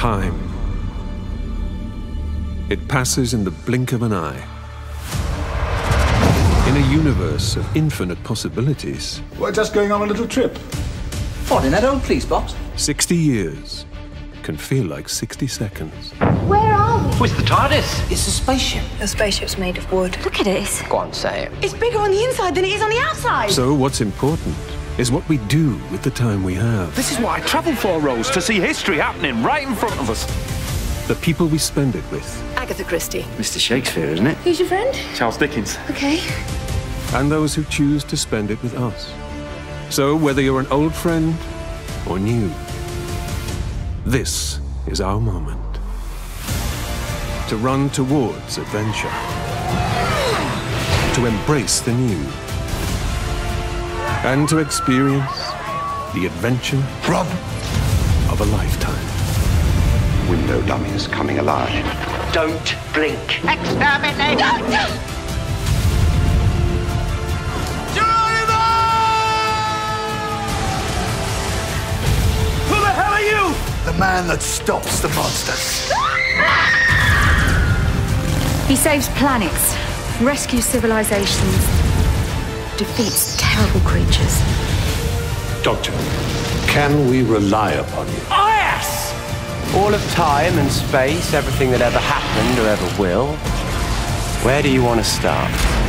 Time. It passes in the blink of an eye. In a universe of infinite possibilities, We're just going on a little trip. What, in that old police box? 60 years can feel like 60 seconds. Where are we? Where's the TARDIS? It's a spaceship. The spaceship's made of wood. Look at it. Go on, say it. It's bigger on the inside than it is on the outside. So, what's important is what we do with the time we have. This is what I travel for, Rose, to see history happening right in front of us. The people we spend it with, Agatha Christie. Mr. Shakespeare, isn't it? Who's your friend? Charles Dickens. Okay. and those who choose to spend it with us. So, whether you're an old friend or new, this is our moment. To run towards adventure, to embrace the new, and to experience the adventure Rob! of a lifetime. Window dummies coming alive. Don't blink. Exterminate. Who the hell are you? The man that stops the monsters. He saves planets, rescues civilizations, defeats terrible creatures. Doctor, can we rely upon you? Oh, yes! All of time and space, everything that ever happened or ever will. Where do you want to start? Allons-y!